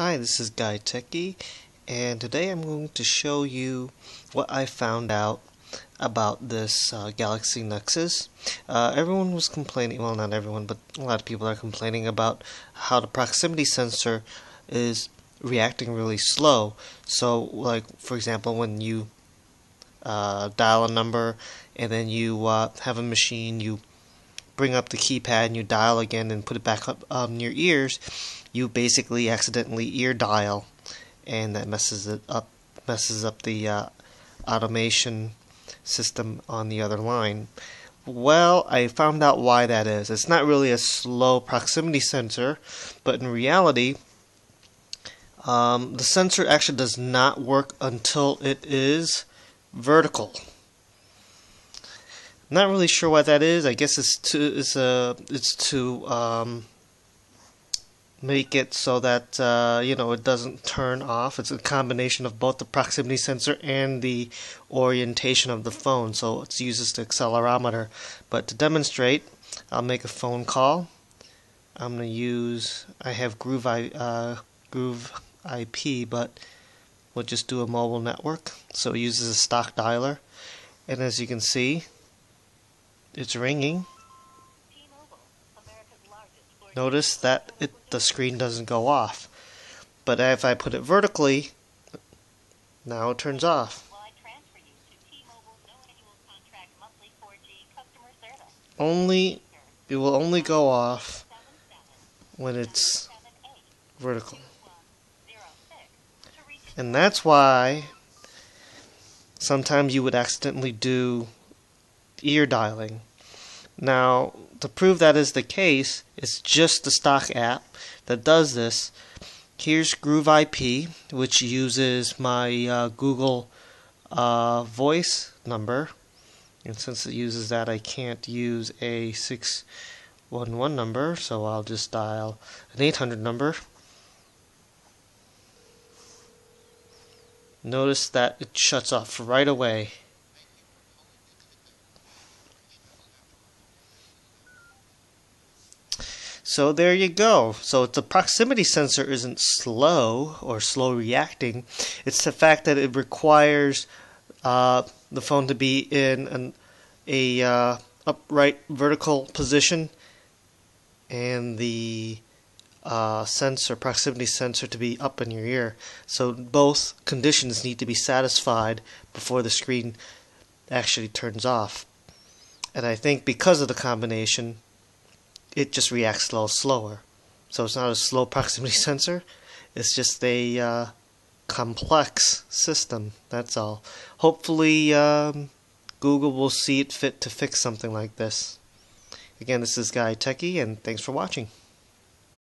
Hi, this is Guy Techie, and today I'm going to show you what I found out about this uh, Galaxy Nexus. Uh, everyone was complaining, well, not everyone, but a lot of people are complaining about how the proximity sensor is reacting really slow. So, like, for example, when you uh, dial a number and then you uh, have a machine, you bring up the keypad and you dial again and put it back up um, your ears, you basically accidentally ear dial, and that messes it up, messes up the uh, automation system on the other line. Well, I found out why that is. It's not really a slow proximity sensor, but in reality, um, the sensor actually does not work until it is vertical. Not really sure why that is. I guess it's to it's a it's to um, make it so that uh, you know it doesn't turn off. It's a combination of both the proximity sensor and the orientation of the phone. So it uses the accelerometer. But to demonstrate, I'll make a phone call. I'm gonna use I have Groove I, uh, Groove IP, but we'll just do a mobile network. So it uses a stock dialer, and as you can see, it's ringing. Notice that it, the screen doesn't go off. But if I put it vertically, now it turns off. Only, it will only go off when it's vertical. And that's why sometimes you would accidentally do ear dialing. Now, to prove that is the case, it's just the stock app that does this. Here's Groove IP, which uses my uh, Google uh, voice number. And since it uses that, I can't use a 611 number, so I'll just dial an 800 number. Notice that it shuts off right away. So there you go. So the proximity sensor isn't slow or slow reacting. It's the fact that it requires uh, the phone to be in an, a uh, upright vertical position and the uh, sensor, proximity sensor, to be up in your ear. So both conditions need to be satisfied before the screen actually turns off. And I think because of the combination, it just reacts a little slower. So it's not a slow proximity sensor. It's just a uh, complex system. That's all. Hopefully, um, Google will see it fit to fix something like this. Again, this is Guy Techie, and thanks for watching.